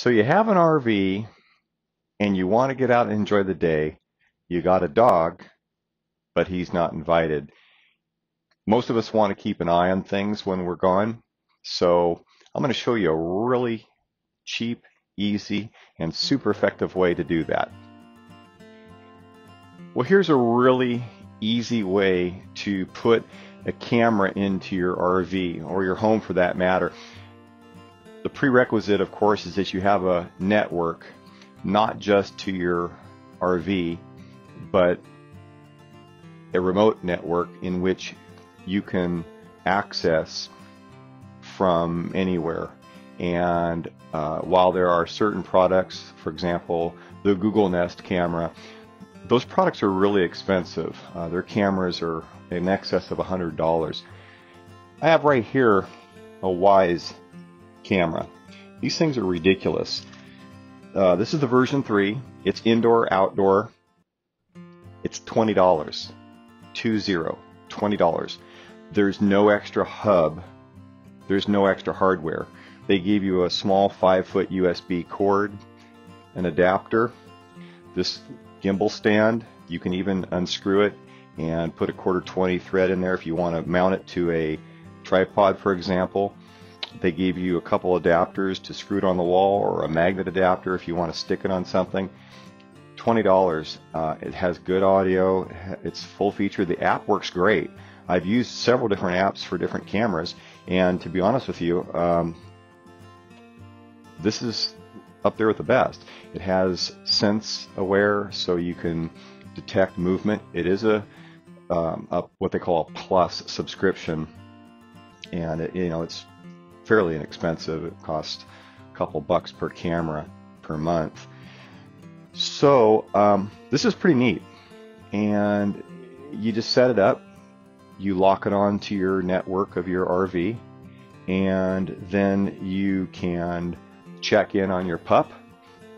So you have an RV and you want to get out and enjoy the day. You got a dog, but he's not invited. Most of us want to keep an eye on things when we're gone. So I'm going to show you a really cheap, easy, and super effective way to do that. Well, here's a really easy way to put a camera into your RV or your home for that matter. The prerequisite, of course, is that you have a network, not just to your RV, but a remote network in which you can access from anywhere. And uh, while there are certain products, for example, the Google Nest camera, those products are really expensive. Uh, their cameras are in excess of $100. I have right here a Wyze camera. These things are ridiculous. Uh, this is the version 3. It's indoor, outdoor. It's $20. Two zero. $20. There's no extra hub. There's no extra hardware. They give you a small 5 foot USB cord, an adapter, this gimbal stand. You can even unscrew it and put a quarter 20 thread in there if you want to mount it to a tripod, for example. They gave you a couple adapters to screw it on the wall or a magnet adapter if you want to stick it on something. $20. Uh, it has good audio. It's full feature. The app works great. I've used several different apps for different cameras, and to be honest with you, um, this is up there with the best. It has sense aware, so you can detect movement. It is a, um, a what they call a plus subscription, and it, you know it's fairly inexpensive. It costs a couple bucks per camera per month. So um, this is pretty neat, and you just set it up. You lock it onto your network of your RV, and then you can check in on your pup.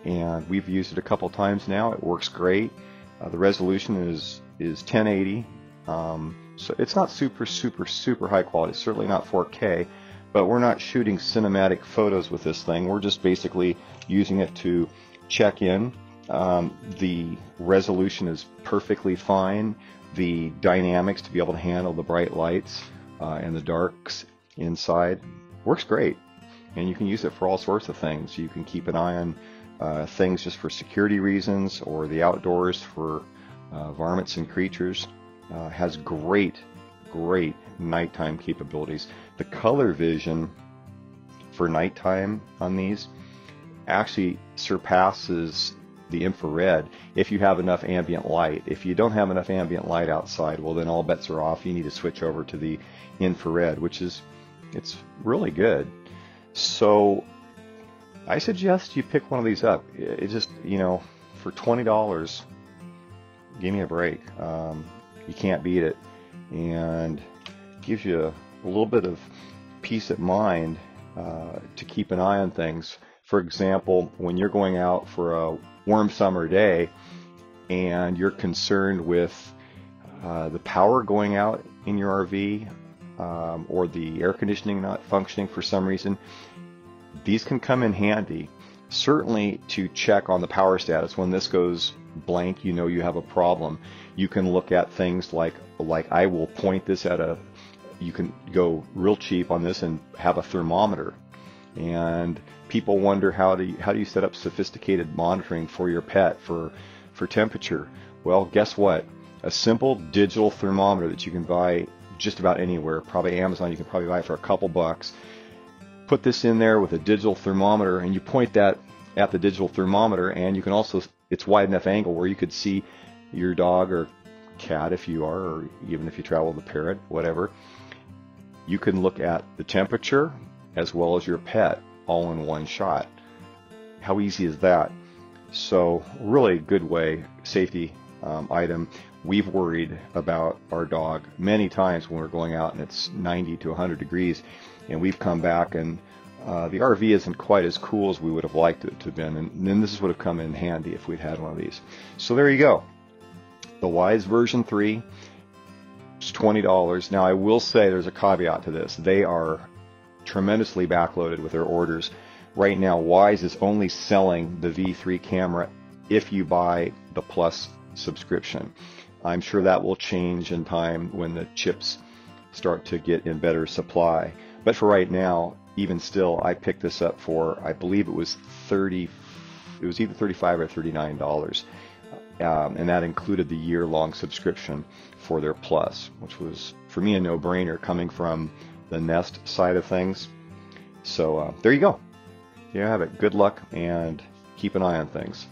And we've used it a couple times now. It works great. Uh, the resolution is is 1080, um, so it's not super super super high quality. It's certainly not 4K, but we're not shooting cinematic photos with this thing. We're just basically using it to check in. Um, the resolution is perfectly fine. The dynamics to be able to handle the bright lights uh, and the darks inside works great. And you can use it for all sorts of things. You can keep an eye on uh, things just for security reasons or the outdoors for uh, varmints and creatures. Uh, has great, great nighttime capabilities. The color vision for nighttime on these actually surpasses the infrared if you have enough ambient light. If you don't have enough ambient light outside, well then all bets are off. You need to switch over to the infrared, which is it's really good. So I suggest you pick one of these up. It just, you know, for $20, give me a break. Um, you can't beat it. And gives you a, little bit of peace of mind uh, to keep an eye on things. For example, when you're going out for a warm summer day and you're concerned with uh, the power going out in your RV um, or the air conditioning not functioning for some reason, these can come in handy. Certainly to check on the power status. When this goes blank, you know you have a problem. You can look at things like like I will point this at a you can go real cheap on this and have a thermometer. And people wonder how do you, how do you set up sophisticated monitoring for your pet for for temperature? Well, guess what? A simple digital thermometer that you can buy just about anywhere, probably Amazon, you can probably buy it for a couple bucks. Put this in there with a digital thermometer and you point that at the digital thermometer and you can also it's wide enough angle where you could see your dog or cat if you are or even if you travel with a parrot, whatever you can look at the temperature as well as your pet all in one shot. How easy is that? So really good way, safety um, item. We've worried about our dog many times when we're going out and it's 90 to 100 degrees and we've come back and uh, the RV isn't quite as cool as we would have liked it to have been and then this would have come in handy if we'd had one of these. So there you go. The Wyze version 3 it's $20. Now, I will say there's a caveat to this. They are tremendously backloaded with their orders right now Wyze is only selling the V3 camera if you buy the Plus subscription. I'm sure that will change in time when the chips start to get in better supply. But for right now, even still, I picked this up for I believe it was 30. It was either 35 or 39 dollars, um, and that included the year-long subscription for their Plus, which was for me a no-brainer coming from the Nest side of things. So uh, there you go. There you have it. Good luck and keep an eye on things.